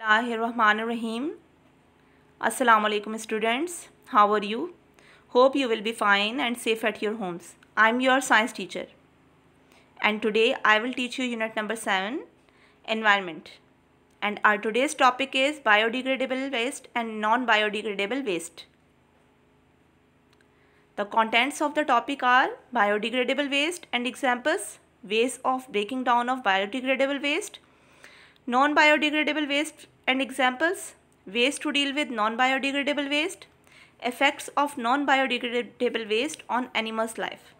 Rahim. Assalamu alaikum students. How are you? Hope you will be fine and safe at your homes. I am your science teacher. And today I will teach you unit number 7 environment. And our today's topic is biodegradable waste and non-biodegradable waste. The contents of the topic are biodegradable waste and examples, ways of breaking down of biodegradable waste, Non-biodegradable waste and examples. Waste to deal with non-biodegradable waste. Effects of non-biodegradable waste on animals' life.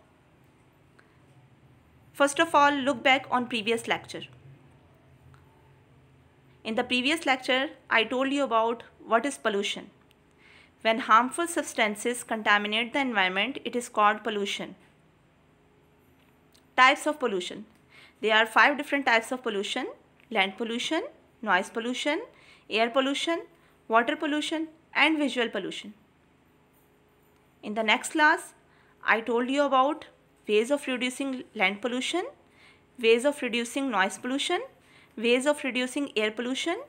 First of all, look back on previous lecture. In the previous lecture, I told you about what is pollution. When harmful substances contaminate the environment, it is called pollution. Types of pollution. There are five different types of pollution land pollution, noise pollution, air pollution, water pollution and visual pollution. In the next class, I told you about ways of reducing land pollution, ways of reducing noise pollution, ways of reducing air pollution,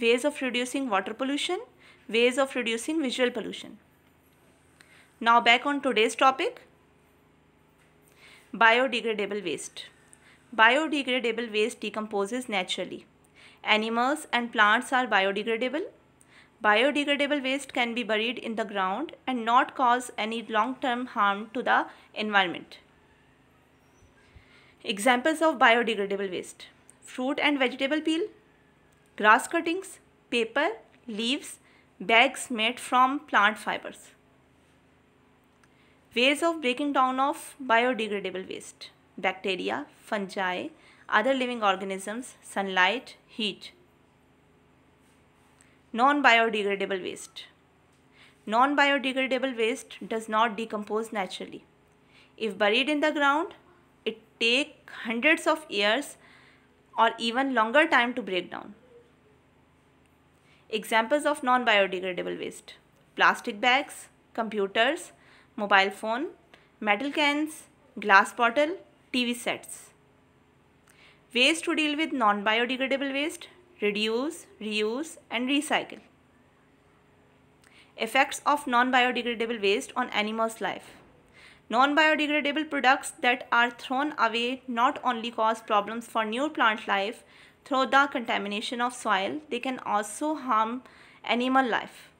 ways of reducing water pollution, ways of reducing visual pollution. Now back on today's topic, biodegradable waste. Biodegradable waste decomposes naturally. Animals and plants are biodegradable. Biodegradable waste can be buried in the ground and not cause any long-term harm to the environment. Examples of biodegradable waste. Fruit and vegetable peel, grass cuttings, paper, leaves, bags made from plant fibers. Ways of breaking down of biodegradable waste bacteria, fungi, other living organisms, sunlight, heat. Non-biodegradable waste. Non-biodegradable waste does not decompose naturally. If buried in the ground, it takes hundreds of years or even longer time to break down. Examples of non-biodegradable waste. Plastic bags, computers, mobile phone, metal cans, glass bottle, TV sets. Ways to deal with non-biodegradable waste, reduce, reuse and recycle. Effects of non-biodegradable waste on animals' life. Non-biodegradable products that are thrown away not only cause problems for new plant life through the contamination of soil, they can also harm animal life.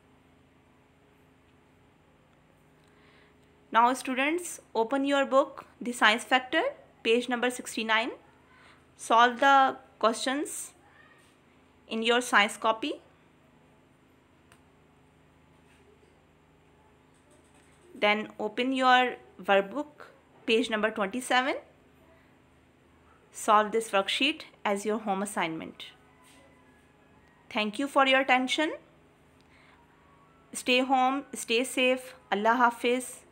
Now students, open your book, The Science Factor page number 69 solve the questions in your science copy. Then open your workbook page number 27 solve this worksheet as your home assignment. Thank you for your attention. Stay home stay safe. Allah hafiz